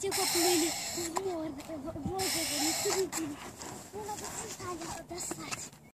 Дядя поплыли. Вот это, вот это, не Надо достать.